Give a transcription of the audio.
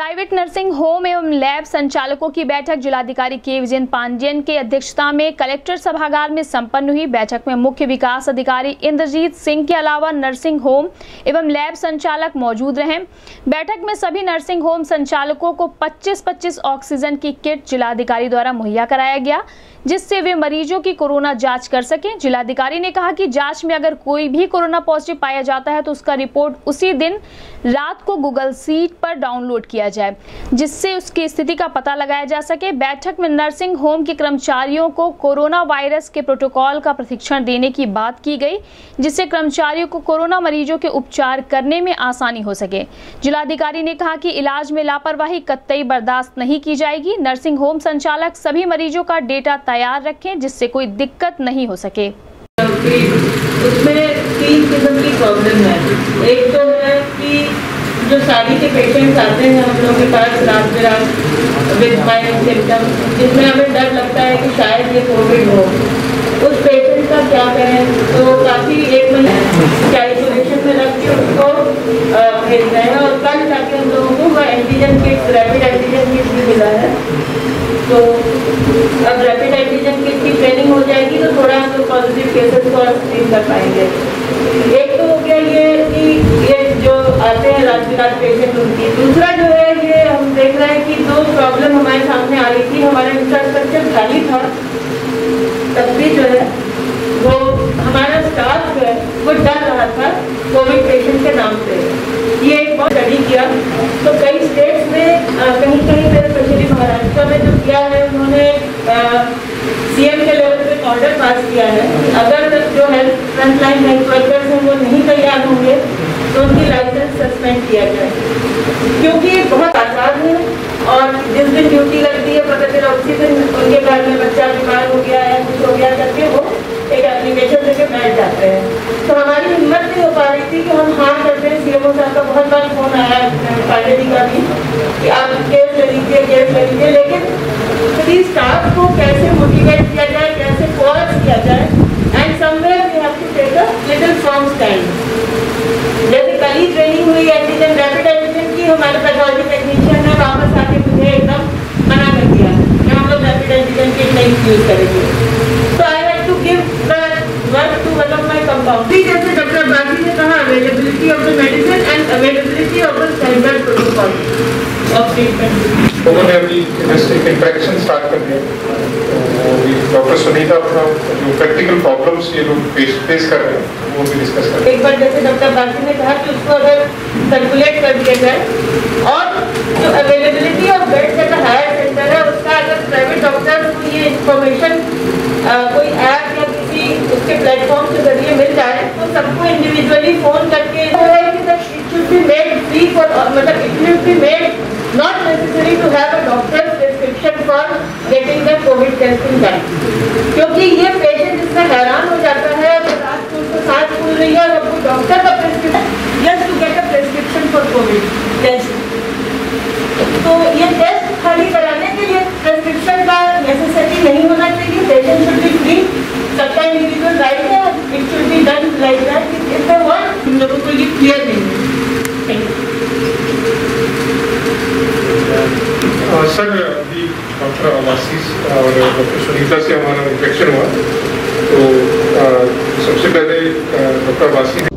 Private nursing home एवं lab संचालकों की बैठक। जिलाधिकारी के विजयन पांडेयन के अध्यक्षता में कलेक्टर सभागार में संपन्न हुई बैठक में मुख्य विकास अधिकारी इंद्रजीत सिंह के अलावा नर्सिंग होम एवं लैब संचालक मौजूद रहे। बैठक में सभी नर्सिंग होम संचालकों को 25-25 ऑक्सीजन की किट जिलाधिकारी द्वारा मुहैया कराया गया, जिससे वे मरीजों की कोरोना जाँच कर सकें। जिलाधिकारी ने कहा कि जाँच में अगर कोई भी कोरोना पॉजिटिव पाया जाता है तो उसका रिपोर्ट उसी दिन रात को गूगल सीट पर डाउनलोड किया जाए, जिससे उसकी स्थिति का पता लगाया जा सके। बैठक में नर्सिंग होम के कर्मचारियों को कोरोना वायरस के प्रोटोकॉल का प्रशिक्षण देने की बात की गई, जिससे कर्मचारियों को कोरोना मरीजों के उपचार करने में आसानी हो सके। जिलाधिकारी ने कहा कि इलाज में लापरवाही कतई बर्दाश्त नहीं की जाएगी। नर्सिंग होम संचालक सभी मरीजों का डेटा तैयार रखें, जिससे कोई दिक्कत नहीं हो सके। उसमें तीन किस्म की प्रॉब्लम है। एक तो जो साड़ी के पेशेंट्स आते हैं हम लोग के पास रात रात विद माइल्ड सिम्टम जिसमें हमें डर लगता है कि शायद ये कोविड हो। उस पेशेंट का क्या करें? तो काफ़ी एक महीने आइसोलेशन में रख के उसको भेज रहे हैं और कल जाके हम लोगों को वह antigen kit rapid antigen kit भी मिला है। तो अब रैपिड एंटीजन किट की ट्रेनिंग हो जाएगी तो थोड़ा हम लोग पॉजिटिव केसेस को स्क्रीन कर पाएँगे। एक तो हो गया ये आते हैं रात रात पेशेंट उनकी दूसरा जो है, ये हम देख रहे हैं कि दो प्रॉब्लम हमारे सामने आ रही थी। हमारा इंफ्रास्ट्रक्चर खाली था। तब भी जो है, वो हमारा स्टाफ जो है, वो डर रहा था कोविड पेशेंट के नाम से ये एक बहुत स्टडी किया। तो कई स्टेट्स में कहीं कहीं पे स्पेशली महाराष्ट्र में जो किया है, उन्होंने सीएम के लेवल पे ऑर्डर पास किया है। अगर जो हेल्थ फ्रंटलाइन हेल्थ वर्कर्स हैं, वो नहीं तैयार होंगे तो उनकी लाइसेंस सस्पेंड किया जाए क्योंकि बहुत आसान है और जिस दिन ड्यूटी लगती है पता चला उसी दिन उनके घर में बच्चा बीमार हो गया है कुछ हो गया करके वो एक एप्लीकेशन देके बैठ जाते हैं तो हमारी हिम्मत नहीं हो पा रही थी कि हम हाँ करते हैं सी साहब का बहुत बार फ़ोन आया पांडे जी का भी कि आप केस ले लीजिए केस ले लीजिए लेकिन स्टाफ को कैसे मोटिवेट किया जाए, कैसे कोर्स किया जाए and somewhere we have to take a little form stand जैसे कल ही ट्रेनिंग हुई एंटीजन रैपिड एंटीजन की, हमारे पैथोलॉजी टेक्नीशियन ने वापस आके मुझे एकदम मना कर दिया कि हम लोग रैपिड एंटीजन किट नहीं यूज़ करेंगे। तो I have to give the work to one of my compound जैसे डॉक्टर बागी ने कहा availability of the medicine and availability of the standard protocol of treatment लोगों ने अभी इंट्रैक्शन स्टार्ट कर दिया डॉक्टर सुनीता अपना जो प्रैक्टिकल प्रॉब्लम्स ये लोग फेस फेस कर रहे हैं वो भी डिस्कस कर एक बार जैसे डॉक्टर बासी ने कहा कि उसको अगर सर्कुलेट कर दिया जाए और जो availability of beds at higher centre है उसका अगर प्राइवेट डॉक्टर को ये इंफॉर्मेशन कोई ऐप या किसी उसके प्लेटफॉर्म के ज़रिए मिल जाए तो सबको इंडिविजुअली फ़ोन करके it should be made free for मतलब it should be made necessary to have a doctor's prescription for getting the COVID testing done. क्योंकि ये पेशेंट इसमें हैरान हो जाता है रात को उसको सांस फूल रही है और वो डॉक्टर का prescription just to get a prescription for covid test तो ये टेस्ट खाली कराने के लिए प्रेस्क्रिप्शन का नेसेसिटी नहीं होना चाहिए पेशेंट शुड बी फ्री सबका इंडिविजुअल राइट है it should be done like that if they want हम लोगों को ये क्लियर नहीं है थैंक यू सर, अभी डॉक्टर आवासी और डॉक्टर सुनीता से हमारा इन्फेक्शन हुआ। तो सबसे पहले डॉक्टर अवासी ने